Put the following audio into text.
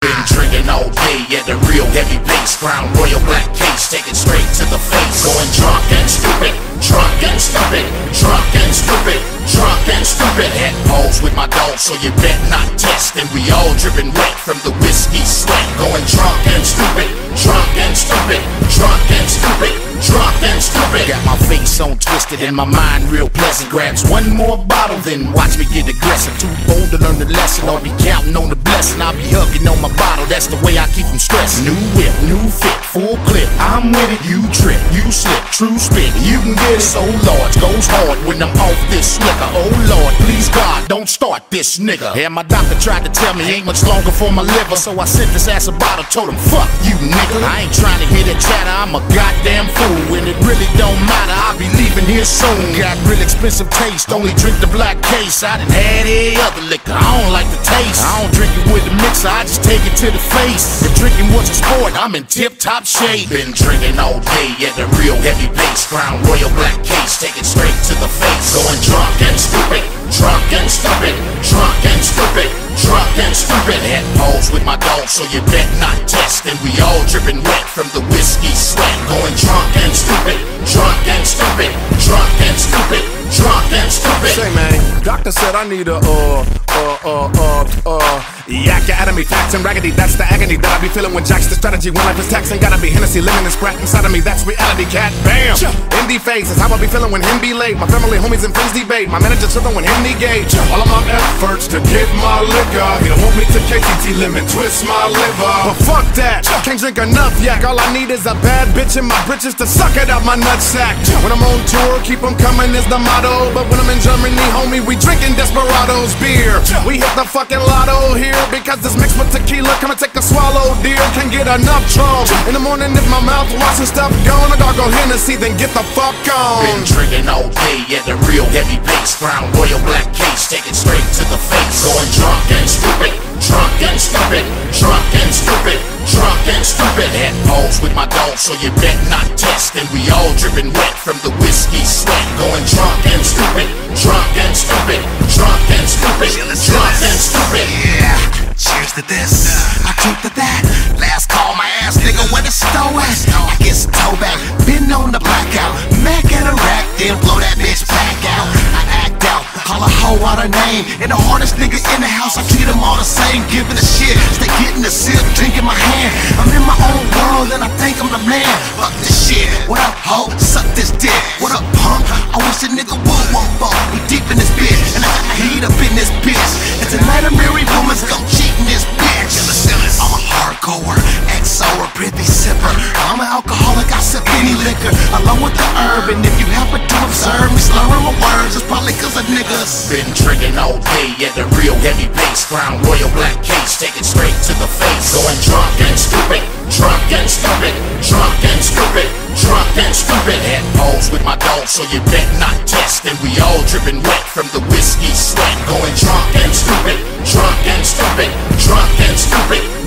Been drinking all day at the real heavy pace. Crown Royal black case, taken straight to the face. Going drunk and stupid, drunk and stupid, drunk and stupid, drunk and stupid. Had balls with my dog, so you bet not test. And we all dripping wet from the whiskey sweat. Going drunk and stupid, drunk and stupid, drunk and stupid, drunk and stupid. Got my face on twisted and my mind real pleasant. Grabs one more bottle, then watch me get aggressive. Learn the lesson, or be counting on the blessing. I'll be hugging on my bottle, that's the way I keep from stressed. New whip, new fit, full clip. I'm with it, you trip, you slip, true spit. You can get it, so large, goes hard when I'm off this liquor. Oh Lord, God, don't start this nigga. Yeah, my doctor tried to tell me ain't much longer for my liver, so I sent this ass a bottle, told him, fuck you nigga. I ain't trying to hear that chatter, I'm a goddamn fool, and it really don't matter. I'll be leaving here soon. Got real expensive taste, only drink the black case. I done had any other liquor, I don't like the taste. I don't drink it with the mixer, I just take it to the face. If drinking was a sport, I'm in tip top shape. Been drinking all day at the real heavy pace. Crown Royal black case, take it straight to the face. Going drunk and stupid, drunk and stupid, drunk and stupid, drunk and stupid. Had balls with my dog, so you bet not test. And we all dripping wet from the whiskey sweat. Going drunk and stupid, drunk and stupid, drunk and stupid, drunk and stupid. Say man, doctor said I need a uh uh uh uh uh yak me, facts and raggedy. That's the agony that I be feeling when Jack's the strategy. When life is taxing, gotta be Hennessy, lemon and sprat inside of me. That's reality, cat. Bam. Indie phase is how I be feeling when him be late. My family, homies, and friends debate. My manager chillin' when him negate. All of my efforts to get my liquor. He don't want me to KTT limit, twist my liver. But fuck that, can't drink enough yak. All I need is a bad bitch in my britches to suck it out my nutsack. When I'm on tour, keep 'em coming is the motto. But when I'm in Germany, homie, we drinking Desperados beer. We hit the fucking lotto here because it's mixed with tequila. Come and take a swallow, dear. Can't get enough trouble. In the morning, if my mouth watching stuff going, I gotta go Hennessy, then get the fuck on. Been drinking all day at the real heavy pace. Crown Royal black case, take it straight to the face. Going drunk and stupid, drunk and stupid, drunk and stupid, drunk and stupid. Had balls with my dog, so you bet not test. And we all dripping wet from the whiskey sweat. Going drunk and stupid, drunk and stupid, stupid, drunk and stupid. Yeah, cheers to this. Uh, I drink to that. Last call my ass, nigga, where the stove at? I get some toe back, been on the blackout. Mac at a rack, then blow that bitch back out. I act out, call a hoe out her name. And the hardest nigga in the house, I treat them all the same. Giving a shit, stay getting a sip, drinking my hand. I'm in my own world and I think I'm the man. Fuck this shit. What up, hoe? Suck this dick. Wish a nigga would won't fuck. We deep in this bitch, and I got heat up in this bitch. And tonight a married woman's gon' cheat in this bitch. I'm a hardcore, XO or pretty sipper. I'm an alcoholic, I sip any liquor along with the herb. And if you happen to observe me slurring my words, it's probably cause of niggas. Been drinking all day at the real heavy pace. Crown Royal black case, take it straight to the face. Going drunk and stupid, drunk and stupid, drunk and stupid, so you bet not test. And we all dripping wet from the whiskey sweat. Going drunk and stupid, drunk and stupid, drunk and stupid.